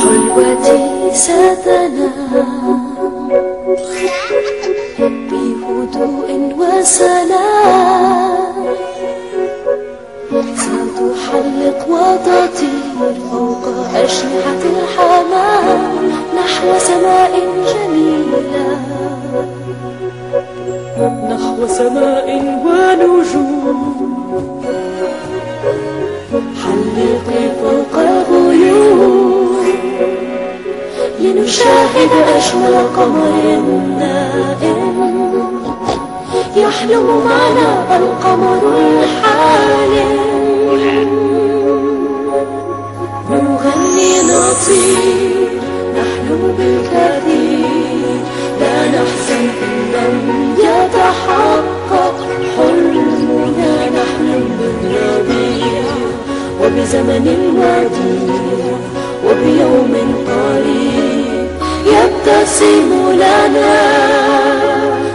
حلوتي ستنام بهدوء وسلام ستحلق وتطير فوق أجنحة الحمام. نحو سماء جميلة. نحو سماء ونجوم. لنشاهد أجمل قمر نائم يحلم معنا القمر الحالم نغني نطير نحلم بالكثير. لا نحزن إن لم يتحقق حلمنا. نحلم بالربيع وبزمن وديع وبيوم قريب يبتسم لنا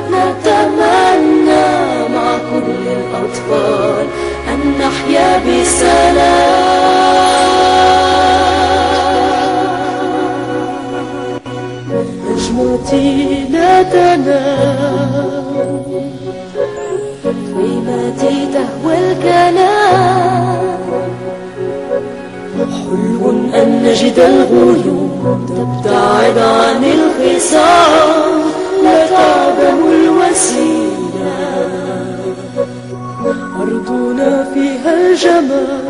نتمنى مع كل الأطفال أن نحيا بسلام. نجمتي لا تنام طويمتي تهوى الكلام. حلو أن نجد الغيوم تبتعد عن الخصام لا تعدم الوسيلة أرضنا فيها الجمال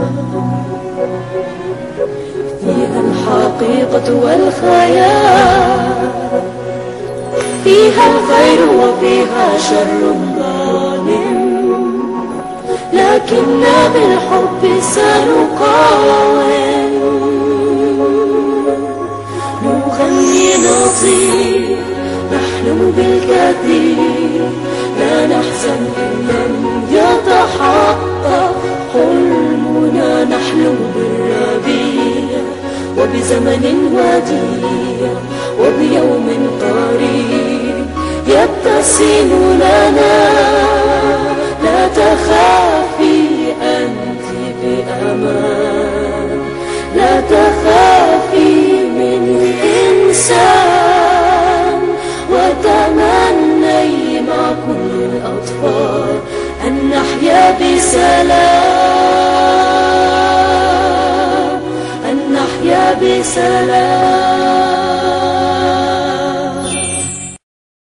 فيها الحقيقة والخيال فيها الخير وفيها شر ظالم. لكننا بالحب سنقاوم. بالكثير لا نحزن لم يتحقق حلمنا نحلم بالربيع وبزمن وديع وبيوم قريب يبتسم لنا. لا تخافي أنت بأمان لا تخافي بسلام أن نحيا بسلام.